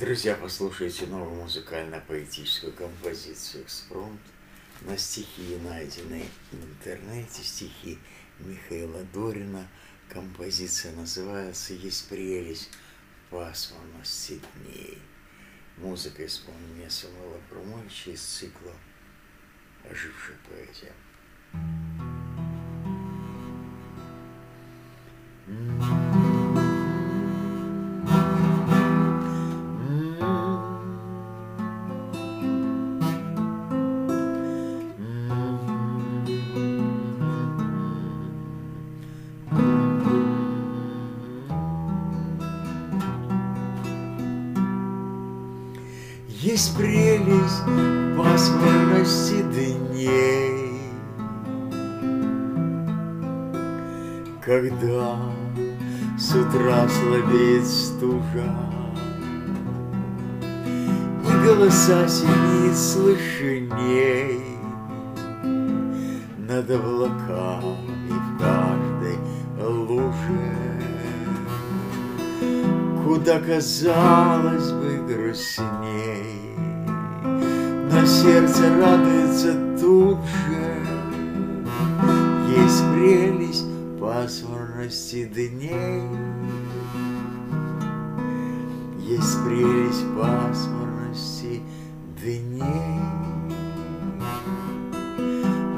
Друзья, послушайте новую музыкально-поэтическую композицию «Экспромт» на стихи, найденные в интернете, стихи Михаила Дорина. Композиция называется «Есть прелесть пасмурности дней». Музыка исполнения Самуила Прумовича из цикла «Ожившая поэзия». Есть прелесть пасмурности дней, Когда с утра слабеет стужа, И голоса синиц слышней Над облаками в каждой луже, Куда, казалось бы, грустней, Но сердце радуется тут же, Есть прелесть пасмурности дней. Есть прелесть пасмурности дней.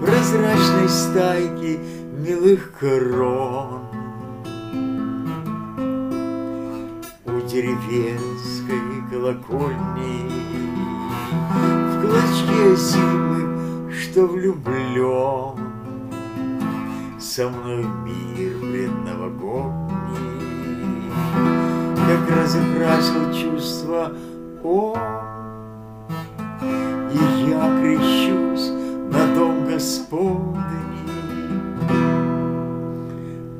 Прозрачной стайки милых крон деревенской колокольни. В клочке зимы, что влюблен со мной мир предновогодний, Как разукрасил чувства он, И я крещусь на дом Господний,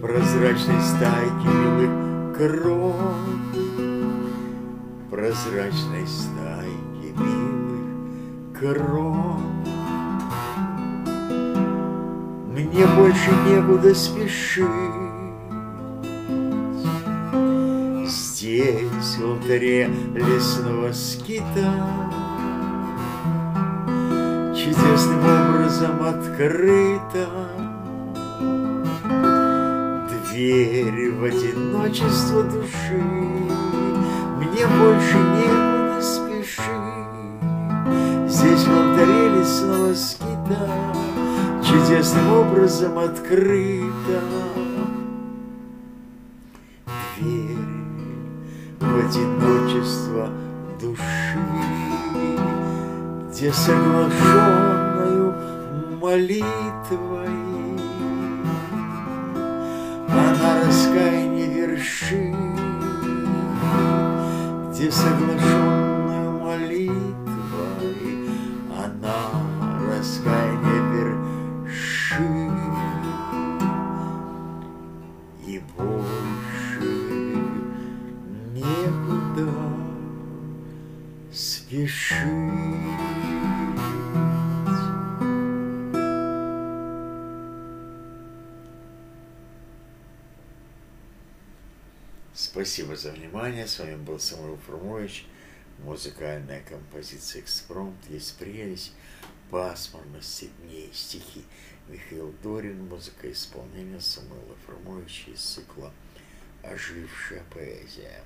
Прозрачной стайки милых крон, Прозрачной стайки милых крон. Мне больше некуда спешить. Здесь, в алтаре лесного скита, Чудесным образом открыта Дверь в одиночество души. Мне больше лесного скита, чудесным образом открыта. Дверь в одиночество души, где соглашенную молитвой она раскаяние вершит, где соглашенную вершит и больше некуда спешить. Спасибо за внимание. С вами был Самуил Фрумович. Музыкальная композиция «Экспромт». Есть прелесть пасмурности дней. Стихи Михаил Дорин. Музыка исполнения Самуила Фрумовича из цикла «Ожившая поэзия».